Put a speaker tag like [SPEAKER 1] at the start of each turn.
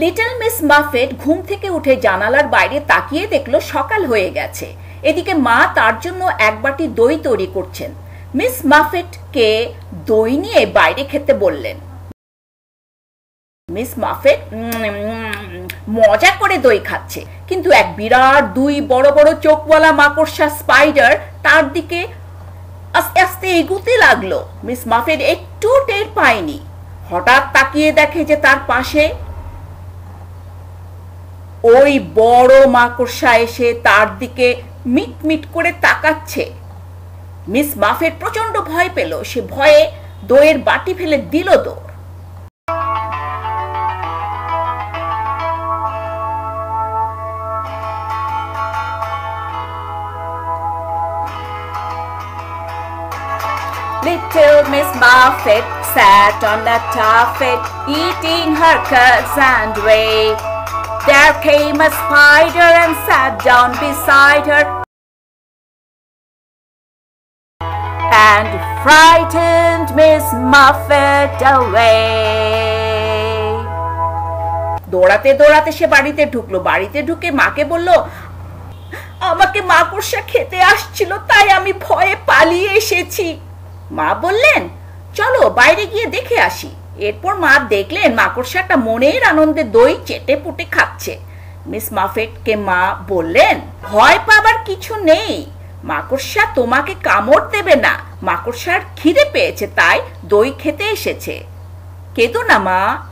[SPEAKER 1] Little miss মাফেট ঘুম থেকে উঠে জানালার বাইরে তাকিয়ে দেখল সকাল হয়ে গেছে। এদিকে মা তার জন্য এক বাটি দই তৈরি করছেন। মিস মাফেটকে দই নিয়ে বাইরে খেতে বললেন। মিস মাফেট মজা করে দই খাচ্ছে। কিন্তু এক বিরাট দুই বড় বড় চোখওয়ালা মাকড়সা স্পাইডার তার দিকে আস্তে আস্তে এগুতে লাগল। মিস মাফেট একটু টের পায়নি। হঠাৎ তাকিয়ে দেখে যে তার পাশে ওই বড় মাকড়সা এসে তার দিকে মিট মিট করে তাকাচ্ছে। মিস মাফেট প্রচণ্ড ভয় পেল। সে ভয়ে দইয়ের বাটি ফেলে দিল দৌড়। Little Miss Muffet sat on the tuffet, eating her curds and whey. There came a spider and sat down beside her and frightened Miss Muffet away. দৌড়াতে দৌড়াতে সে বাড়িতে ঢুকলো। বাড়িতে ঢুকে মাকে বলল, আমাকে মাকড়সা খেতে আসছিল, তাই আমি ভয়ে পালিয়ে এসেছি। মা বললেন, চলো বাইরে গিয়ে দেখে আসি। এরপর মা দেখলেন মাকড়সাটা মনের আনন্দে দই চেটে পুটে খাচ্ছে। মিস মাফেটকে মা বললেন, ভয় পাবার কিছু নেই। মাকড়সা তোমাকে কামড় দেবে না। মাকড়সার খিদে পেয়েছে, তাই দই খেতে এসেছে। কেঁদো না মা।